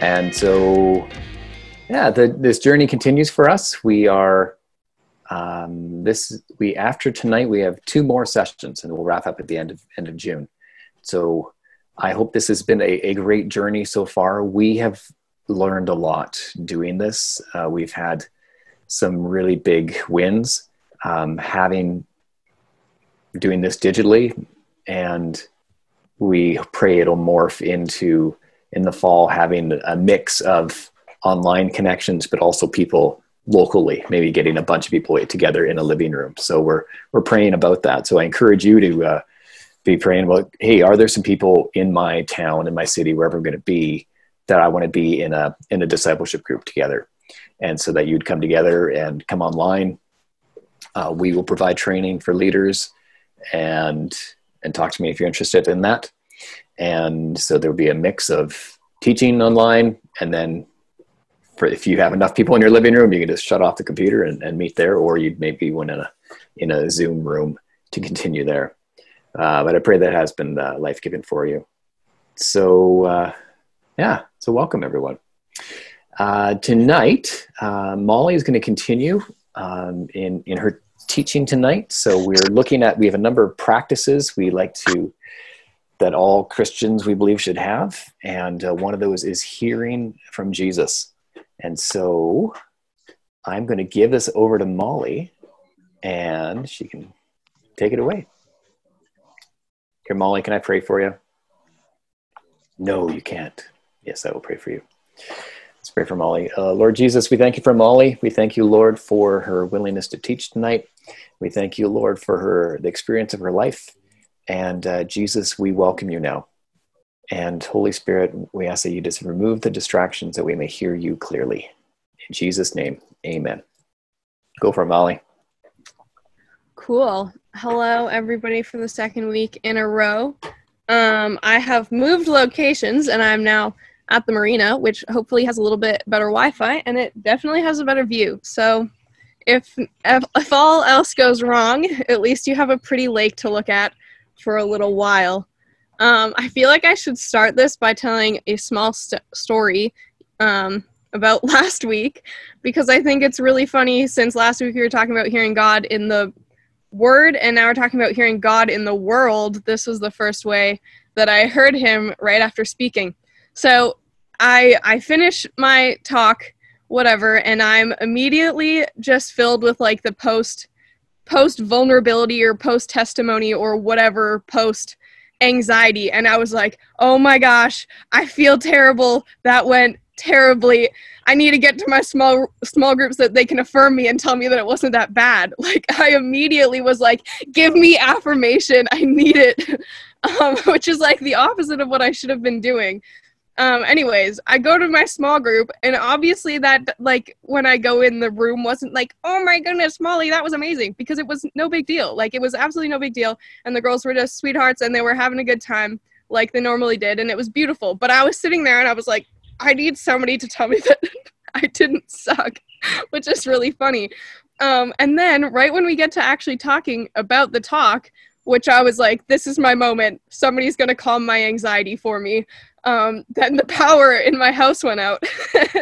And so, yeah, the, this journey continues for us. We are um, this we after tonight we have two more sessions, and we'll wrap up at the end of end of June. So I hope this has been a, a great journey so far. We have learned a lot doing this. Uh, we've had some really big wins um, having doing this digitally, and we pray it'll morph into in the fall having a mix of online connections, but also people locally, maybe getting a bunch of people together in a living room. So we're we're praying about that. So I encourage you to uh, be praying about, hey, are there some people in my town, in my city, wherever I'm going to be, that I want to be in a in a discipleship group together, and so that you'd come together and come online. Uh, we will provide training for leaders, and and talk to me if you're interested in that. And so there'll be a mix of teaching online, and then for if you have enough people in your living room, you can just shut off the computer and, and meet there, or you'd maybe one in a in a Zoom room to continue there. Uh, but I pray that has been uh, life giving for you. So uh, yeah, so welcome everyone. Uh, tonight, uh, Molly is going to continue um, in in her teaching tonight. So we're looking at we have a number of practices we like to that all Christians we believe should have, and uh, one of those is hearing from Jesus. And so I'm going to give this over to Molly, and she can take it away. Here, Molly, can I pray for you? No, you can't. Yes, I will pray for you. Let's pray for Molly. Uh, Lord Jesus, we thank you for Molly. We thank you, Lord, for her willingness to teach tonight. We thank you, Lord, for her the experience of her life. And uh, Jesus, we welcome you now. And Holy Spirit, we ask that you just remove the distractions that we may hear you clearly. In Jesus' name, amen. Go for it, Molly. Cool. Hello, everybody, for the second week in a row. Um, I have moved locations and I'm now at the marina, which hopefully has a little bit better Wi Fi and it definitely has a better view. So, if, if, if all else goes wrong, at least you have a pretty lake to look at for a little while. Um, I feel like I should start this by telling a small st- story um, about last week because I think it's really funny since last week we were talking about hearing God in the Word and now we're talking about hearing God in the world. This was the first way that I heard Him right after speaking. So I I finish my talk, whatever, and I'm immediately just filled with like the post post vulnerability or post testimony or whatever post anxiety and I was like, "Oh my gosh, I feel terrible. That went terribly. I need to get to my small small groups that they can affirm me and tell me that it wasn't that bad." Like I immediately was like, "Give me affirmation. I need it." Um, which is like the opposite of what I should have been doing. Um, anyways, I go to my small group, and obviously that like when I go in the room wasn't like, oh my goodness, Molly, that was amazing because it was no big deal. Like it was absolutely no big deal, and the girls were just sweethearts and they were having a good time like they normally did, and it was beautiful. But I was sitting there and I was like, I need somebody to tell me that I didn't suck, which is really funny. Um, and then right when we get to actually talking about the talk, which I was like, this is my moment. Somebody's gonna calm my anxiety for me um, then the power in my house went out,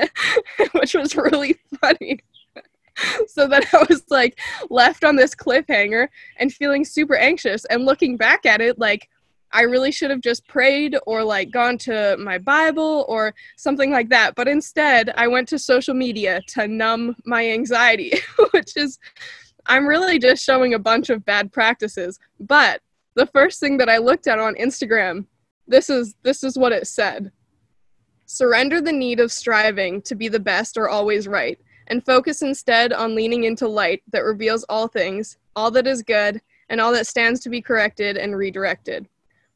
which was really funny. so then I was like left on this cliffhanger and feeling super anxious and looking back at it like I really should have just prayed or like gone to my Bible or something like that. But instead, I went to social media to numb my anxiety, which is, I'm really just showing a bunch of bad practices. But the first thing that I looked at on Instagram this is this is what it said. Surrender the need of striving to be the best or always right, and focus instead on leaning into light that reveals all things, all that is good, and all that stands to be corrected and redirected.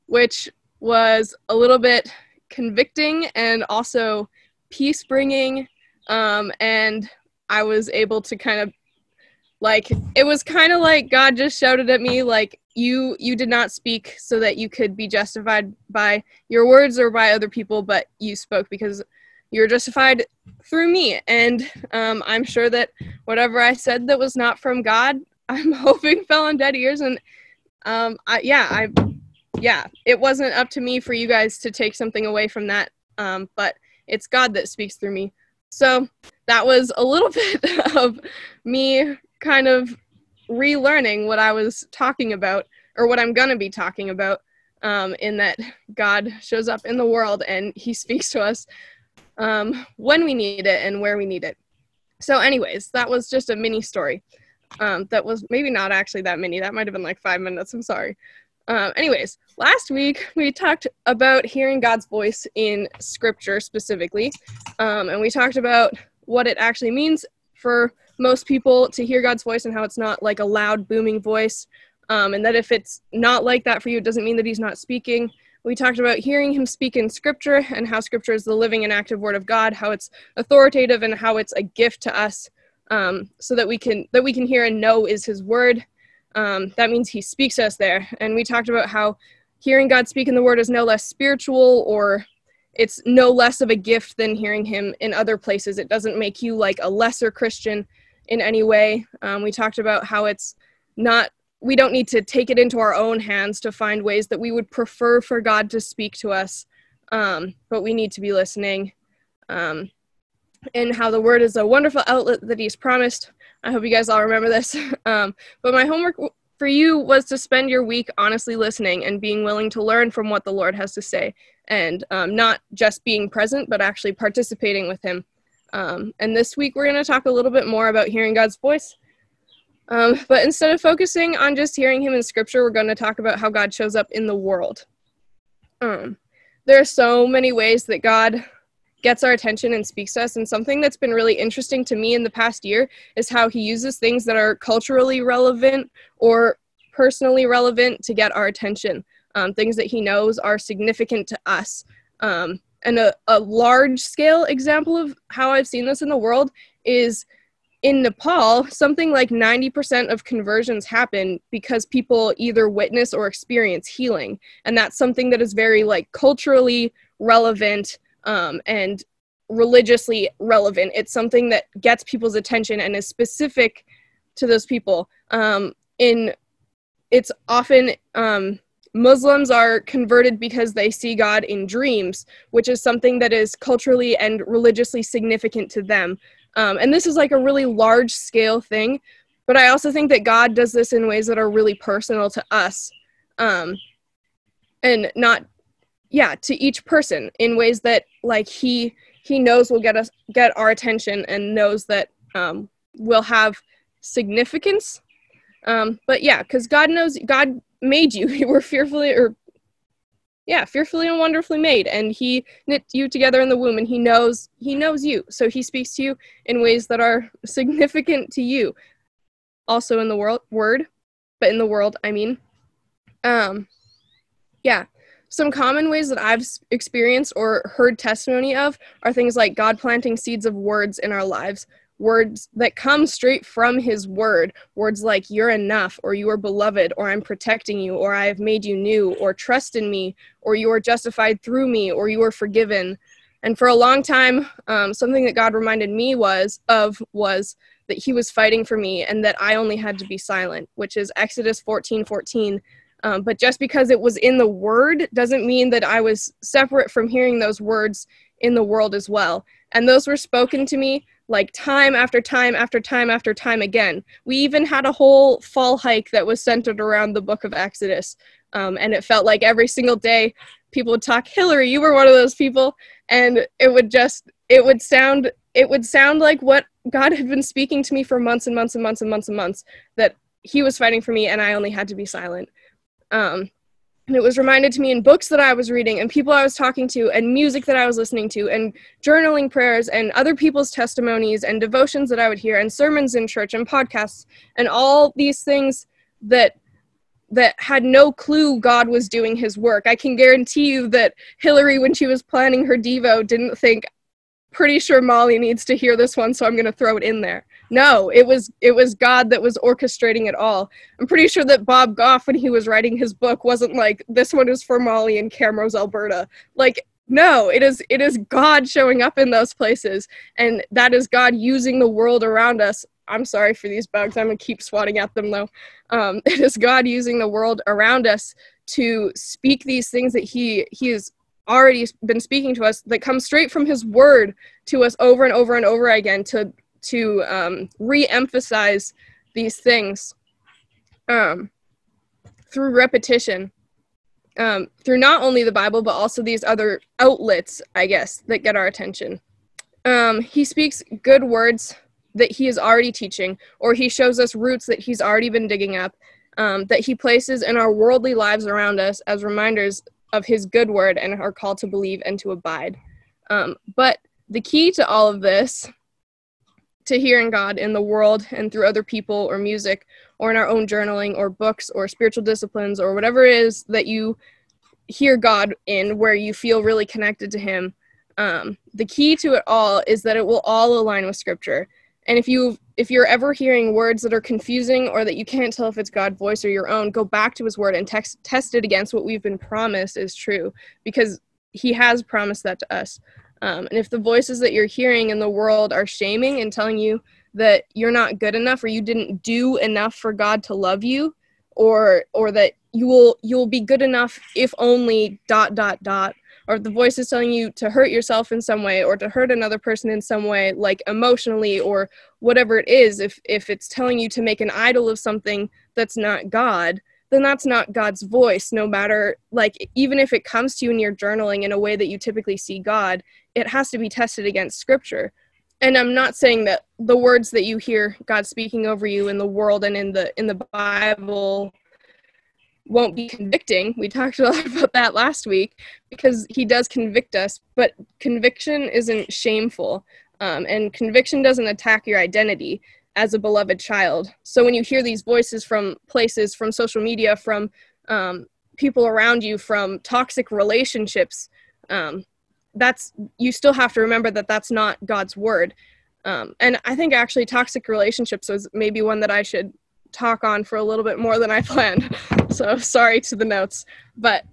Which was a little bit convicting and also peace bringing. Um, and I was able to kind of like it was kind of like god just shouted at me like you you did not speak so that you could be justified by your words or by other people but you spoke because you're justified through me and um, i'm sure that whatever i said that was not from god i'm hoping fell on dead ears and um, I, yeah i yeah it wasn't up to me for you guys to take something away from that um, but it's God that speaks through me. So that was a little bit of me kind of relearning what I was talking about or what I'm going to be talking about um, in that God shows up in the world and he speaks to us um, when we need it and where we need it. So, anyways, that was just a mini story. Um, that was maybe not actually that mini. That might have been like five minutes. I'm sorry. Uh, anyways, last week we talked about hearing God's voice in Scripture specifically, um, and we talked about what it actually means for most people to hear God's voice and how it's not like a loud, booming voice, um, and that if it's not like that for you, it doesn't mean that He's not speaking. We talked about hearing Him speak in Scripture and how Scripture is the living and active Word of God, how it's authoritative and how it's a gift to us, um, so that we can that we can hear and know is His Word um, that means he speaks us there. And we talked about how hearing God speak in the word is no less spiritual or it's no less of a gift than hearing him in other places. It doesn't make you like a lesser Christian in any way. Um, we talked about how it's not, we don't need to take it into our own hands to find ways that we would prefer for God to speak to us, um, but we need to be listening. Um, and how the word is a wonderful outlet that he's promised I hope you guys all remember this. Um, but my homework for you was to spend your week honestly listening and being willing to learn from what the Lord has to say, and um, not just being present, but actually participating with Him. Um, and this week, we're going to talk a little bit more about hearing God's voice. Um, but instead of focusing on just hearing Him in Scripture, we're going to talk about how God shows up in the world. Um, there are so many ways that God gets our attention and speaks to us. And something that's been really interesting to me in the past year is how he uses things that are culturally relevant or personally relevant to get our attention. Um, things that he knows are significant to us. Um, and a, a large scale example of how I've seen this in the world is in Nepal, something like 90% of conversions happen because people either witness or experience healing. And that's something that is very like culturally relevant um, and religiously relevant. It's something that gets people's attention and is specific to those people. Um, in it's often um, Muslims are converted because they see God in dreams, which is something that is culturally and religiously significant to them. Um, and this is like a really large scale thing, but I also think that God does this in ways that are really personal to us. Um, and not yeah to each person in ways that like he he knows will get us get our attention and knows that um, will have significance um, but yeah because god knows god made you. You were fearfully or yeah fearfully and wonderfully made. And he knit you together in the womb and he knows he knows you. So he speaks to you in ways that are significant to you. Also in the world word but in the world i mean. Um yeah. Some common ways that I've experienced or heard testimony of are things like God planting seeds of words in our lives, words that come straight from His Word, words like, You're enough, or You are beloved, or I'm protecting you, or I have made you new, or trust in me, or You are justified through me, or You are forgiven. And for a long time, um, something that God reminded me was of was that He was fighting for me and that I only had to be silent, which is Exodus 14 14 um, but just because it was in the word doesn't mean that I was separate from hearing those words in the world as well. And those were spoken to me like time after time after time after time again. We even had a whole fall hike that was centered around the book of Exodus. Um, and it felt like every single day people would talk, Hillary, you were one of those people. And it would just, it would sound, it would sound like what God had been speaking to me for months and months and months and months and months that he was fighting for me and I only had to be silent. Um, and it was reminded to me in books that I was reading and people I was talking to and music that I was listening to and journaling prayers and other people's testimonies and devotions that I would hear and sermons in church and podcasts and all these things that that had no clue God was doing his work. I can guarantee you that Hillary when she was planning her devo didn't think pretty sure Molly needs to hear this one so I'm going to throw it in there. No, it was it was God that was orchestrating it all. I'm pretty sure that Bob Goff, when he was writing his book, wasn't like this one is for Molly in Camrose, Alberta. Like no, it is it is God showing up in those places, and that is God using the world around us. I'm sorry for these bugs. I'm gonna keep swatting at them though. Um, it is God using the world around us to speak these things that He He is already been speaking to us that come straight from his word to us over and over and over again to to um, re-emphasize these things um, through repetition um, through not only the bible but also these other outlets i guess that get our attention um, he speaks good words that he is already teaching or he shows us roots that he's already been digging up um, that he places in our worldly lives around us as reminders of his good word and our call to believe and to abide. Um, but the key to all of this, to hearing God in the world and through other people or music or in our own journaling or books or spiritual disciplines or whatever it is that you hear God in where you feel really connected to Him, um, the key to it all is that it will all align with Scripture. And if you if you're ever hearing words that are confusing or that you can't tell if it's God's voice or your own, go back to his word and text, test it against what we've been promised is true because he has promised that to us. Um, and if the voices that you're hearing in the world are shaming and telling you that you're not good enough or you didn't do enough for God to love you or or that you will you'll be good enough if only dot dot dot or if the voice is telling you to hurt yourself in some way or to hurt another person in some way like emotionally or whatever it is if if it's telling you to make an idol of something that's not god then that's not god's voice no matter like even if it comes to you in your journaling in a way that you typically see god it has to be tested against scripture and i'm not saying that the words that you hear god speaking over you in the world and in the in the bible won't be convicting. We talked a lot about that last week because he does convict us, but conviction isn't shameful. Um, and conviction doesn't attack your identity as a beloved child. So when you hear these voices from places, from social media, from um, people around you, from toxic relationships, um, that's you still have to remember that that's not God's word. Um, and I think actually toxic relationships was maybe one that I should talk on for a little bit more than I planned. So sorry to the notes. But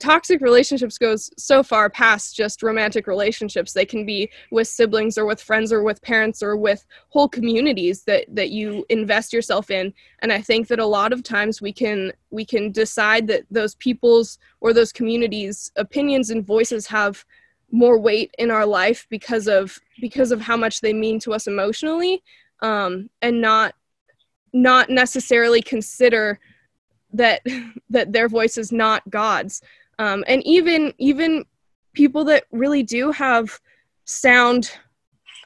toxic relationships goes so far past just romantic relationships they can be with siblings or with friends or with parents or with whole communities that that you invest yourself in and i think that a lot of times we can we can decide that those people's or those communities opinions and voices have more weight in our life because of because of how much they mean to us emotionally um, and not not necessarily consider that that their voice is not God's. Um, and even even people that really do have sound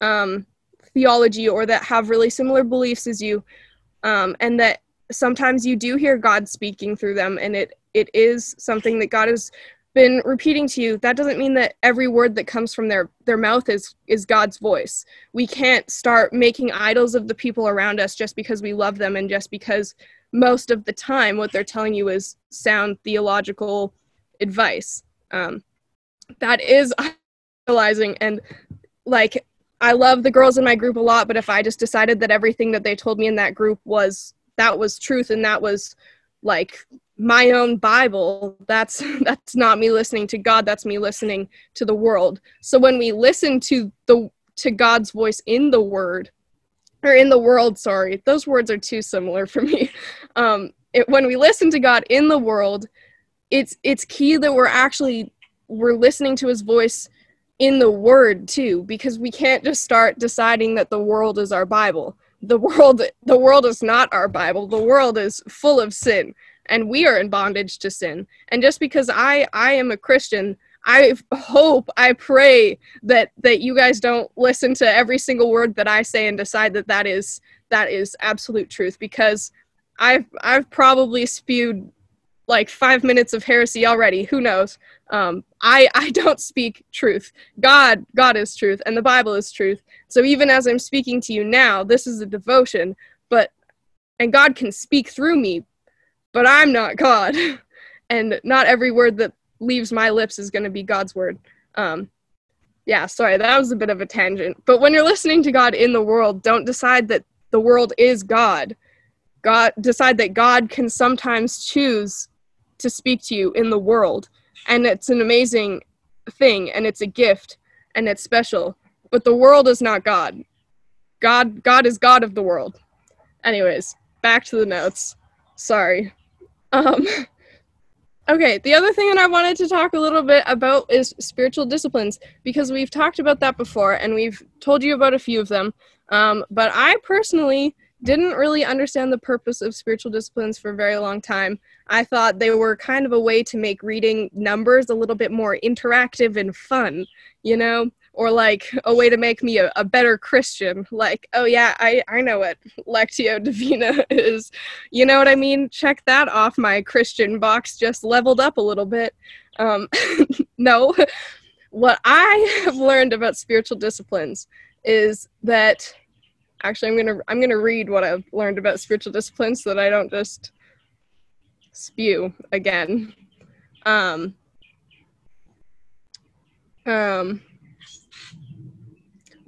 um, theology or that have really similar beliefs as you, um, and that sometimes you do hear God speaking through them, and it it is something that God is been repeating to you that doesn't mean that every word that comes from their their mouth is is God's voice. We can't start making idols of the people around us just because we love them and just because most of the time what they're telling you is sound theological advice. Um, that is idolizing and like I love the girls in my group a lot, but if I just decided that everything that they told me in that group was that was truth and that was like my own bible that's that's not me listening to god that's me listening to the world. So when we listen to the to god's voice in the word or in the world sorry those words are too similar for me. Um it, when we listen to god in the world it's it's key that we're actually we're listening to his voice in the word too because we can't just start deciding that the world is our bible. The world the world is not our bible. The world is full of sin and we are in bondage to sin. And just because i i am a christian i hope i pray that that you guys don't listen to every single word that i say and decide that that is that is absolute truth. Because i've i've probably spewed like five minutes of heresy already. Who knows? Um, i i don't speak truth. God god is truth and the bible is truth. So even as i'm speaking to you now this is a devotion. But and god can speak through me but I'm not God. and not every word that leaves my lips is going to be God's word. Um, yeah, sorry, that was a bit of a tangent. But when you're listening to God in the world, don't decide that the world is God. God decide that God can sometimes choose to speak to you in the world. And it's an amazing thing and it's a gift and it's special. But the world is not God. God God is God of the world. Anyways, back to the notes. Sorry. Um, Okay, the other thing that I wanted to talk a little bit about is spiritual disciplines because we've talked about that before and we've told you about a few of them. Um, but I personally didn't really understand the purpose of spiritual disciplines for a very long time. I thought they were kind of a way to make reading numbers a little bit more interactive and fun, you know? Or like a way to make me a, a better Christian. Like, oh yeah, I, I know what Lectio Divina is. You know what I mean? Check that off my Christian box, just leveled up a little bit. Um, no. What I have learned about spiritual disciplines is that actually i'm gonna i'm gonna read what i've learned about spiritual disciplines so that i don't just spew again um um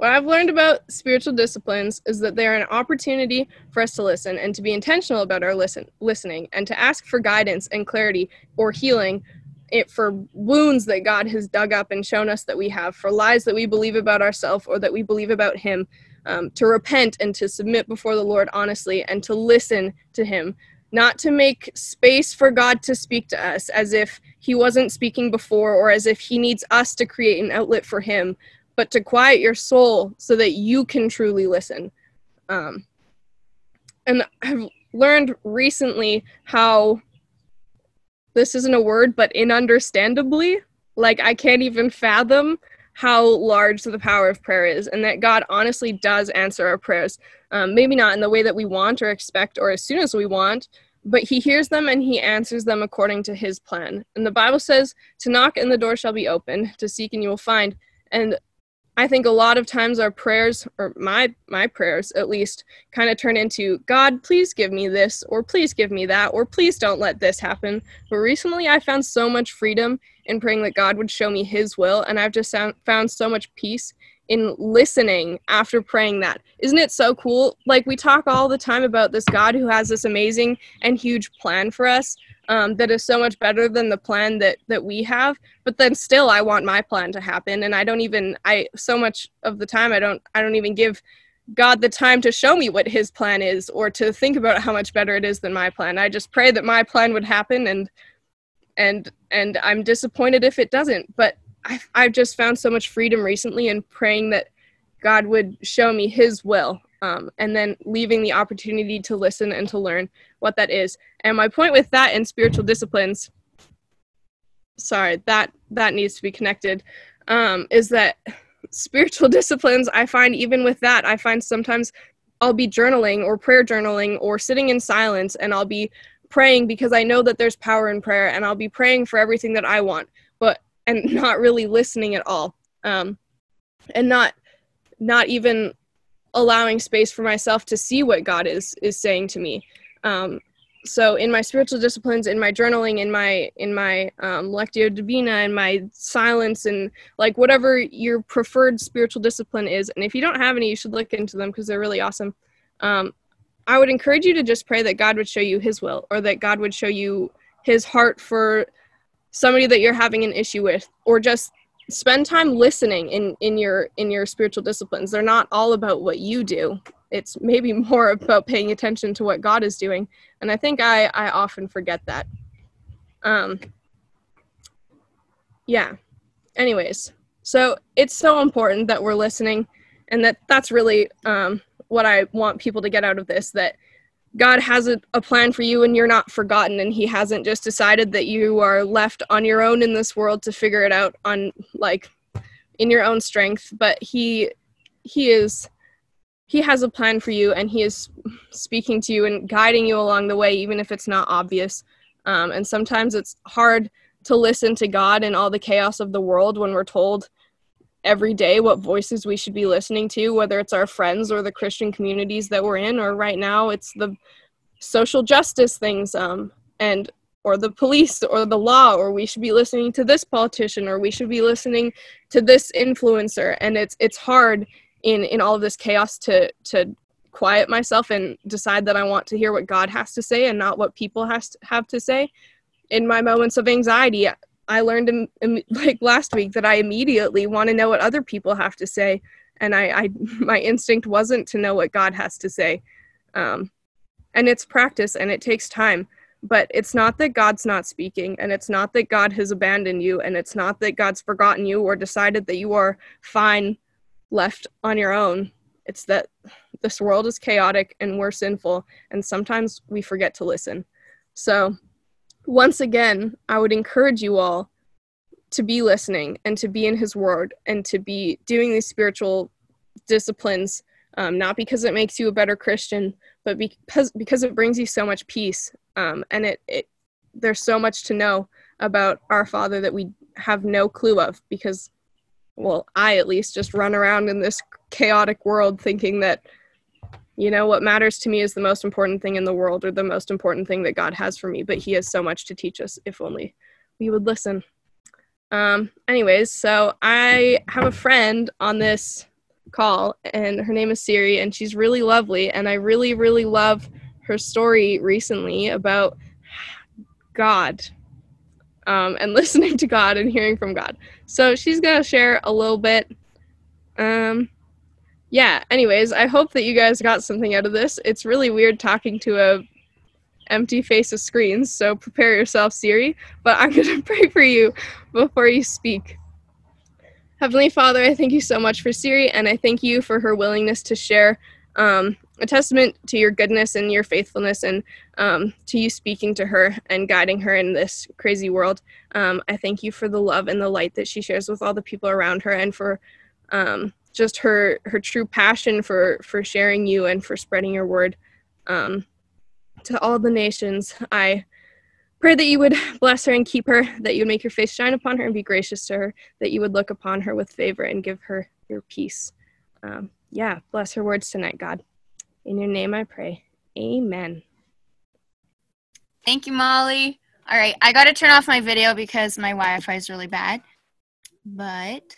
what I've learned about spiritual disciplines is that they are an opportunity for us to listen and to be intentional about our listen listening and to ask for guidance and clarity or healing it for wounds that God has dug up and shown us that we have, for lies that we believe about ourselves or that we believe about Him, um, to repent and to submit before the Lord honestly and to listen to Him, not to make space for God to speak to us as if He wasn't speaking before or as if He needs us to create an outlet for Him, but to quiet your soul so that you can truly listen. Um, and I've learned recently how this isn't a word, but inunderstandably, like I can't even fathom how large the power of prayer is and that God honestly does answer our prayers. Um, maybe not in the way that we want or expect or as soon as we want, but He hears them and He answers them according to His plan. And the Bible says, To knock and the door shall be open, to seek and you will find. And I think a lot of times our prayers, or my my prayers at least, kind of turn into God, please give me this, or please give me that, or please don't let this happen. But recently, I found so much freedom in praying that God would show me His will, and I've just found so much peace in listening after praying that. Isn't it so cool? Like we talk all the time about this God who has this amazing and huge plan for us, um, that is so much better than the plan that that we have. But then still i want my plan to happen. And i don't even i so much of the time i don't i don't even give god the time to show me what his plan is or to think about how much better it is than my plan. I just pray that my plan would happen and and and i'm disappointed if it doesn't. But i've, I've just found so much freedom recently in praying that god would show me his will um, and then leaving the opportunity to listen and to learn what that is. And my point with that and spiritual disciplines, sorry, that that needs to be connected, um, is that spiritual disciplines, I find even with that, I find sometimes I'll be journaling or prayer journaling or sitting in silence and I'll be praying because I know that there's power in prayer and I'll be praying for everything that I want, but and not really listening at all. Um, and not not even allowing space for myself to see what God is is saying to me. Um, so in my spiritual disciplines, in my journaling, in my in my um, lectio divina, in my silence, and like whatever your preferred spiritual discipline is, and if you don't have any, you should look into them because they're really awesome. Um, I would encourage you to just pray that God would show you His will, or that God would show you His heart for somebody that you're having an issue with, or just spend time listening in in your in your spiritual disciplines. They're not all about what you do. It's maybe more about paying attention to what god is doing. And i think i i often forget that. Um yeah. Anyways so it's so important that we're listening and that that's really um what i want people to get out of this that God has a, a, plan for you and you're not forgotten and he hasn't just decided that you are left on your own in this world to figure it out on like in your own strength but he he is he has a plan for you and he is speaking to you and guiding you along the way even if it's not obvious. Um, and sometimes it's hard to listen to god in all the chaos of the world when we're told every day what voices we should be listening to, whether it's our friends or the Christian communities that we're in, or right now it's the social justice things, um, and or the police or the law, or we should be listening to this politician, or we should be listening to this influencer, and it's it's hard in in all of this chaos to to quiet myself and decide that I want to hear what God has to say and not what people has to have to say. In my moments of anxiety, I learned like last week that I immediately want to know what other people have to say, and I, I my instinct wasn't to know what God has to say, um, and it's practice and it takes time, but it's not that God's not speaking, and it's not that God has abandoned you, and it's not that God's forgotten you or decided that you are fine left on your own. It's that this world is chaotic and we're sinful, and sometimes we forget to listen. So, once again, I would encourage you all to be listening and to be in His Word and to be doing these spiritual disciplines, um, not because it makes you a better Christian, but because because it brings you so much peace um, and it, it there's so much to know about our father that we have no clue of because well i at least just run around in this chaotic world thinking that you know what matters to me is the most important thing in the world or the most important thing that god has for me but he has so much to teach us if only we would listen um anyways so i have a friend on this call and her name is siri and she's really lovely and i really really love her story recently about God um, and listening to God and hearing from God. So she's going to share a little bit. Um, yeah, anyways, I hope that you guys got something out of this. It's really weird talking to a empty face of screens, so prepare yourself, Siri. But I'm going to pray for you before you speak. Heavenly Father, I thank you so much for Siri, and I thank you for her willingness to share um, a testament to your goodness and your faithfulness and um, to you speaking to her and guiding her in this crazy world. Um, I thank you for the love and the light that she shares with all the people around her and for um, just her her true passion for for sharing you and for spreading your word um, to all the nations. I pray that you would bless her and keep her, that you would make your face shine upon her and be gracious to her, that you would look upon her with favor and give her your peace. Um, yeah, bless her words tonight, God. In your name I pray. Amen. Thank you, Molly. All right, I got to turn off my video because my Wi Fi is really bad. But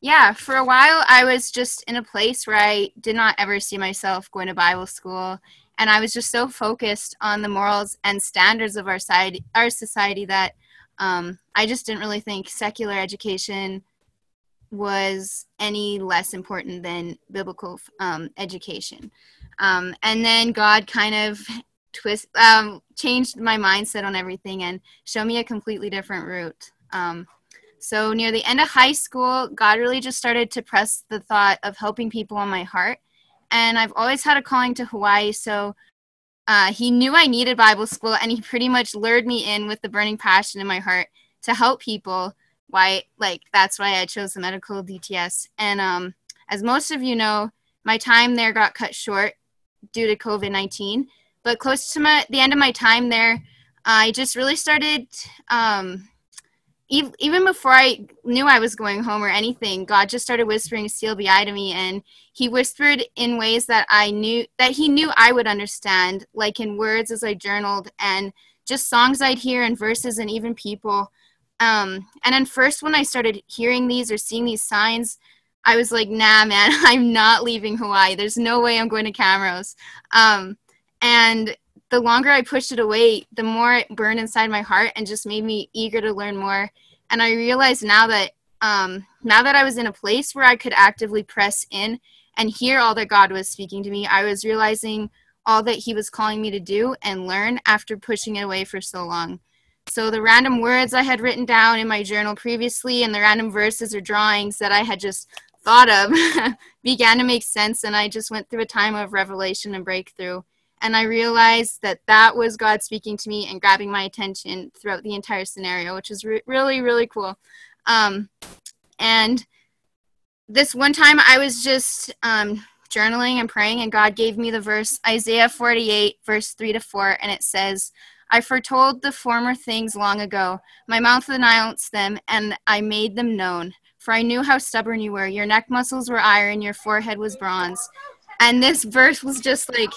yeah, for a while I was just in a place where I did not ever see myself going to Bible school. And I was just so focused on the morals and standards of our society, our society that um, I just didn't really think secular education was any less important than biblical um, education. Um, and then God kind of twist um, changed my mindset on everything and showed me a completely different route. So near the end of high school, God really just started to press the thought of helping people on my heart. And I've always had a calling to Hawaii, so uh, he knew I needed Bible school, and he pretty much lured me in with the burning passion in my heart to help people why like that's why I chose the medical DTS. And um, as most of you know, my time there got cut short due to COVID nineteen. But close to my, the end of my time there, I just really started. Um, even before I knew I was going home or anything, God just started whispering CLBI to me, and He whispered in ways that I knew that He knew I would understand, like in words as I journaled, and just songs I'd hear and verses, and even people. Um, and then first when I started hearing these or seeing these signs, I was like, nah, man, I'm not leaving Hawaii. There's no way I'm going to Camrose. Um, and the longer I pushed it away, the more it burned inside my heart and just made me eager to learn more. And I realized now that um, now that I was in a place where I could actively press in and hear all that God was speaking to me, I was realizing all that He was calling me to do and learn after pushing it away for so long. So the random words I had written down in my journal previously and the random verses or drawings that I had just thought of began to make sense and I just went through a time of revelation and breakthrough. And I realized that that was God speaking to me and grabbing my attention throughout the entire scenario, which is re- really, really cool. Um, and this one time I was just um, journaling and praying, and God gave me the verse Isaiah 48, verse 3 to 4, and it says, I foretold the former things long ago. My mouth announced them, and I made them known. For I knew how stubborn you were. Your neck muscles were iron, your forehead was bronze. And this verse was just like,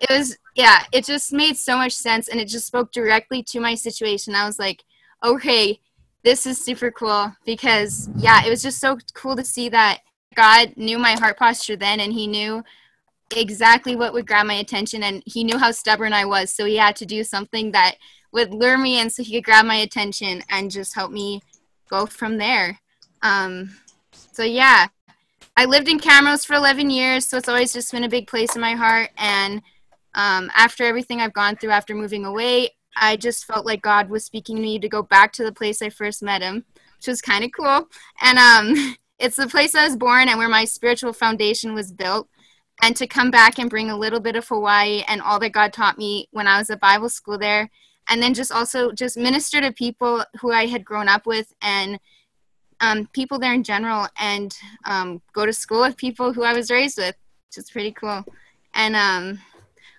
it was, yeah, it just made so much sense, and it just spoke directly to my situation. I was like, okay, this is super cool because, yeah, it was just so cool to see that God knew my heart posture then, and He knew exactly what would grab my attention and he knew how stubborn I was so he had to do something that would lure me in so he could grab my attention and just help me go from there um, so yeah I lived in Camrose for 11 years so it's always just been a big place in my heart and um, after everything I've gone through after moving away, I just felt like God was speaking to me to go back to the place I first met Him, which was kind of cool. And um, it's the place I was born and where my spiritual foundation was built. And to come back and bring a little bit of Hawaii and all that God taught me when I was at Bible school there, and then just also just minister to people who I had grown up with and um, people there in general, and um, go to school with people who I was raised with, which is pretty cool. And um,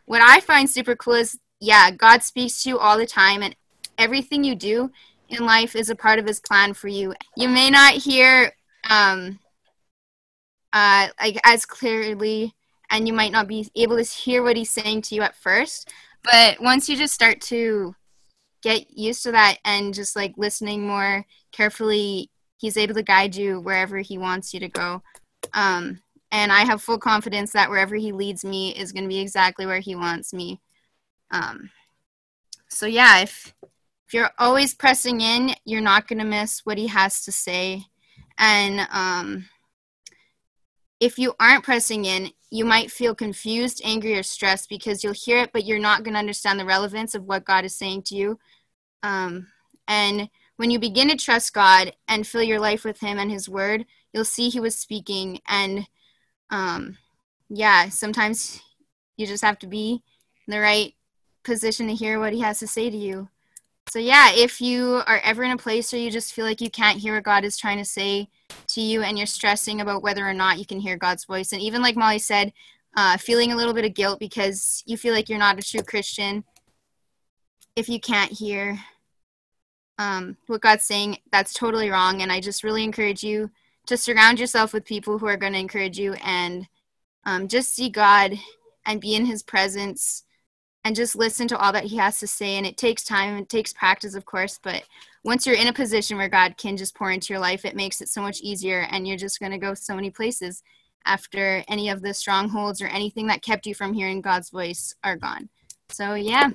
what I find super cool is, yeah, God speaks to you all the time, and everything you do in life is a part of His plan for you. You may not hear um, uh, like as clearly, and you might not be able to hear what He's saying to you at first, but once you just start to get used to that and just like listening more carefully, He's able to guide you wherever He wants you to go. Um, and I have full confidence that wherever he leads me is going to be exactly where he wants me. Um, so yeah, if if you're always pressing in, you're not going to miss what he has to say, and um, if you aren't pressing in, you might feel confused, angry, or stressed because you'll hear it, but you're not going to understand the relevance of what God is saying to you. Um, and when you begin to trust God and fill your life with Him and His Word, you'll see He was speaking and um, yeah, sometimes you just have to be in the right position to hear what he has to say to you. So, yeah, if you are ever in a place where you just feel like you can't hear what God is trying to say to you and you're stressing about whether or not you can hear God's voice, and even like Molly said, uh, feeling a little bit of guilt because you feel like you're not a true Christian if you can't hear um, what God's saying, that's totally wrong. And I just really encourage you to surround yourself with people who are going to encourage you and um, just see God and be in His presence and just listen to all that He has to say. And it takes time, it takes practice, of course, but once you're in a position where God can just pour into your life, it makes it so much easier, and you're just going to go so many places after any of the strongholds or anything that kept you from hearing God's voice are gone. So, yeah,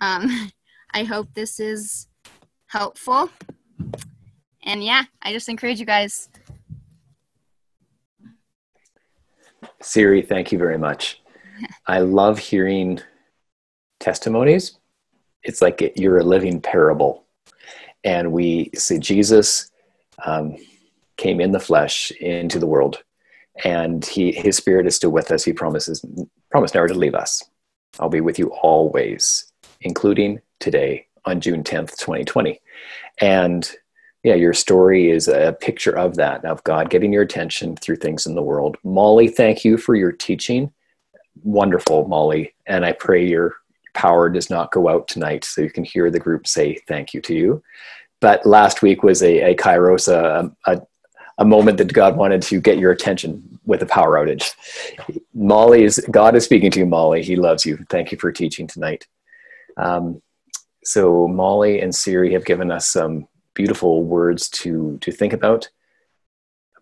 um, I hope this is helpful. And yeah, I just encourage you guys Siri, thank you very much. I love hearing testimonies. It's like you're a living parable. And we see Jesus um, came in the flesh into the world, and he, his spirit is still with us. He promises, promised never to leave us. I'll be with you always, including today on June 10th, 2020. And yeah, your story is a picture of that, of God getting your attention through things in the world. Molly, thank you for your teaching. Wonderful, Molly. And I pray your power does not go out tonight so you can hear the group say thank you to you. But last week was a, a kairos, a, a, a moment that God wanted to get your attention with a power outage. Molly is, God is speaking to you, Molly. He loves you. Thank you for teaching tonight. Um, so Molly and Siri have given us some beautiful words to to think about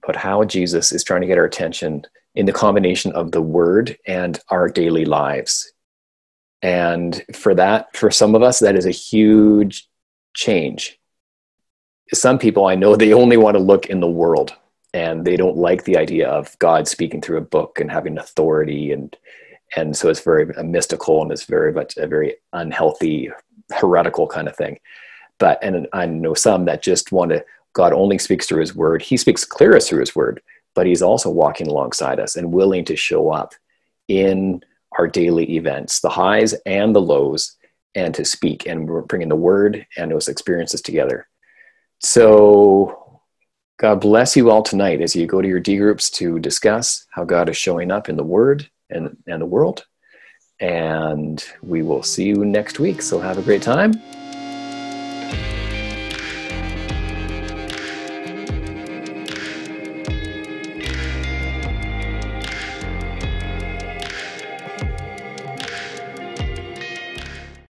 about how Jesus is trying to get our attention in the combination of the word and our daily lives. And for that, for some of us, that is a huge change. Some people I know, they only want to look in the world and they don't like the idea of God speaking through a book and having authority. And, and so it's very mystical and it's very much a very unhealthy, heretical kind of thing but and I know some that just want to God only speaks through his word. He speaks clearest through his word, but he's also walking alongside us and willing to show up in our daily events, the highs and the lows, and to speak. And we're bringing the word and those experiences together. So, God bless you all tonight as you go to your D groups to discuss how God is showing up in the word and, and the world. And we will see you next week. So, have a great time